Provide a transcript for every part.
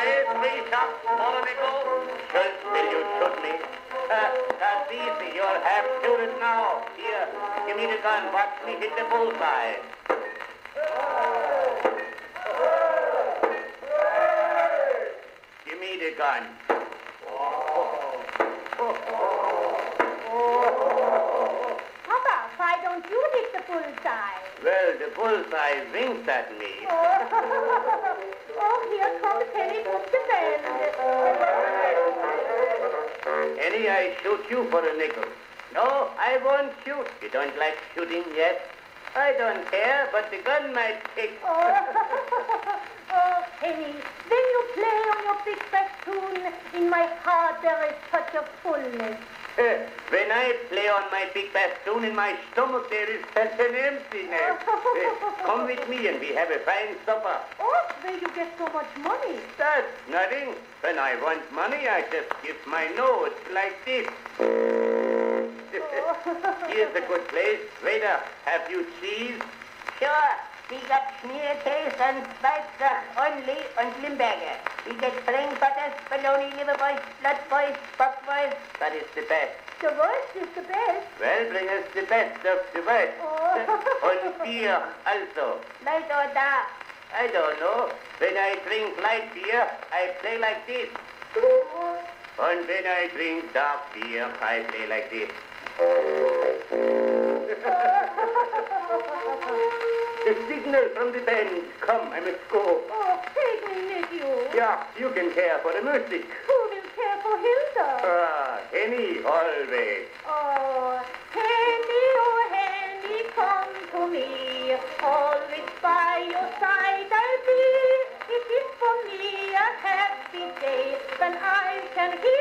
three shots for a nickel. Should you shoot me. Uh, that's easy, you're half shooted now. Here, give me the gun, watch me hit the bullseye. Give me the gun. Papa, why don't you hit the bullseye? Well, the bullseye winks at me. Any, I shoot you for a nickel. No, I won't shoot. You don't like shooting yet? I don't care, but the gun might tick. Oh, oh, you play on your big bassoon, in my heart there is such a fullness. when I play on my big bassoon in my stomach, there is such an emptiness. Uh, come with me and we have a fine supper. Oh, where you get so much money? That's nothing. When I want money, I just give my nose like this. Here's a good place. Waiter, have you cheese? Sure, we got Schmierkäse and Weizsack only and Limburger. We get Frankfurters, bologna, liverwurst, bloodwurst, bockwurst. That is the best. The worst is the best. Well, bring us the best of the best. Oh. and beer also. Light or dark? I don't know. When I drink light beer, I play like this. Oh. And when I drink dark beer, I play like this. the signal from the band. Come, I must go. Oh, take me with you. Yeah, you can care for the music. Who will care for Hilda? Ah, Henny, always. Oh, Henny, oh, Henny, come to me. Always by your side I'll be. It is for me a happy day when I can hear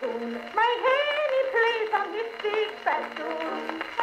bassoon. My Henny plays on his big bassoon.